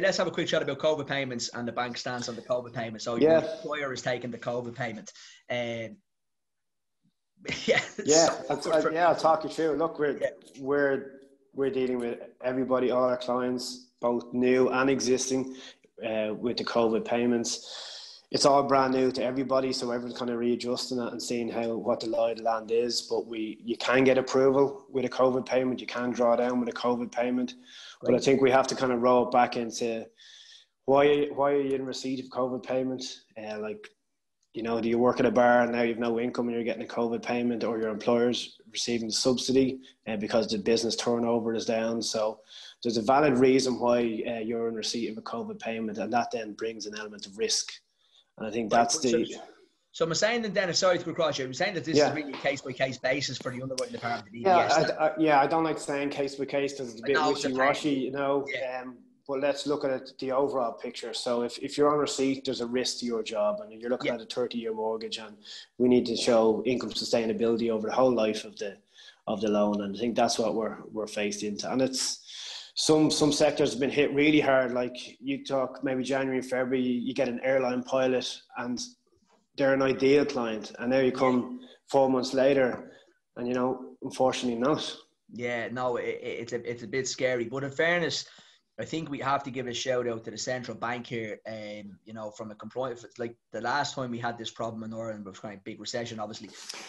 let's have a quick chat about COVID payments and the bank stance on the COVID payment. So Yeah. your employer is taking the COVID payment. Um, yeah, Yeah, so for- yeah, I'll talk you through. Look, we're Yeah. we're we're dealing with everybody, all our clients, both new and existing, uh, with the COVID payments. It's all brand new to everybody, so everyone's kind of readjusting it and seeing how what the lie of the land is. But we you can get approval with a COVID payment, you can draw down with a COVID payment, but I think we have to kind of roll it back into why why are you in receipt of COVID payment? Uh, like you know, do you work at a bar and now you've no income and you're getting a COVID payment, or your employer's receiving the subsidy uh, because the business turnover is down? So there's a valid reason why uh, you're in receipt of a COVID payment, and that then brings an element of risk. And I think that's the So I'm saying that Denis, sorry to go across you. I'm saying that this Yeah. is really a case by case basis for the underwriting department. yeah. I, I, yeah. I don't like saying case by case because it's a bit wishy washy, you know. Yeah. Um, but let's look at it, the overall picture. So if, if you're on receipt, there's a risk to your job, and you're looking Yeah. at a 30 year mortgage, and we need to show income sustainability over the whole life of the of the loan. And I think that's what we're we're faced into. And it's some some sectors have been hit really hard. Like you talk maybe January, February, you, get an airline pilot, and they're an ideal client, and now you come four months later, and you know, unfortunately not. Yeah, no, it- it's a it's a bit scary. But in fairness, I think we have to give a shout out to the central bank here. Um, you know, from a compliance, like the last time we had this problem in Ireland was kind of big recession, obviously,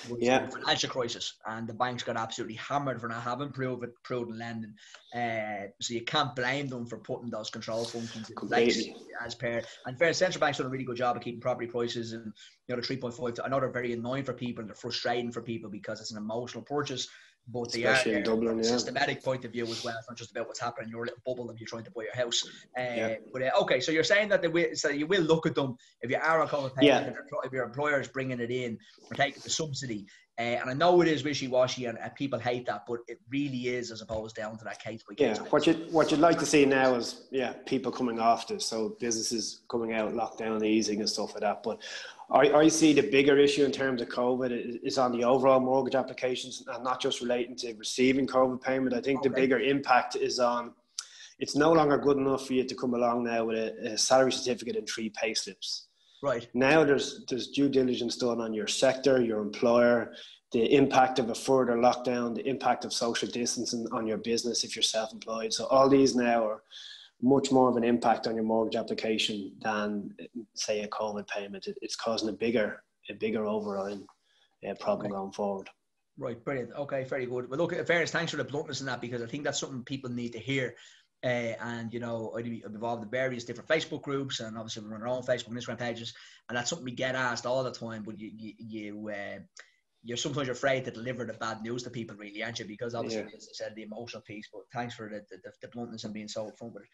was Yeah. the financial crisis, and the banks got absolutely hammered for not having prudent prudent lending. Uh, so you can't blame them for putting those control functions in place as per. And fair, central banks done a really good job of keeping property prices and you know the three point five. I know they're very annoying for people and they're frustrating for people because it's an emotional purchase. But they Especially are in Dublin, yeah. systematic point of view as well. It's not just about what's happening in your little bubble if you're trying to buy your house. Uh, Yeah. But uh, okay, so you're saying that they will, so you will look at them if you are on COVID payment, Yeah. if, your, if your employer is bringing it in or taking the subsidy. Uh, and I know it is wishy washy and, and people hate that, but it really is, I suppose, down to that case by Yeah, what you what you'd like to see now is yeah, people coming after, so businesses coming out, lockdown easing and stuff like that. But I, I see the bigger issue in terms of COVID is- on the overall mortgage applications and not just relating to receiving COVID payment. I think the bigger impact is on. It's no longer good enough for you to come along now with a, a salary certificate and three pay slips. Right. Now there's there's due diligence done on your sector, your employer, the impact of a further lockdown, the impact of social distancing on your business if you're self-employed. So all these now are much more of an impact on your mortgage application than say a COVID payment. It's causing a bigger a bigger overall uh, problem Okay. going forward. Right, brilliant. Okay, very good. Well, look, fairness, thanks for the bluntness in that because I think that's something people need to hear. Uh, and you know, I'd be- involved in various different Facebook groups, and obviously we run our own Facebook and Instagram pages, and that's something we get asked all the time. But you, you, you uh, you're sometimes afraid to deliver the bad news to people, really, aren't you? Because obviously, Yeah. as I said, the emotional piece. But thanks for the, the, the bluntness and being so upfront with it.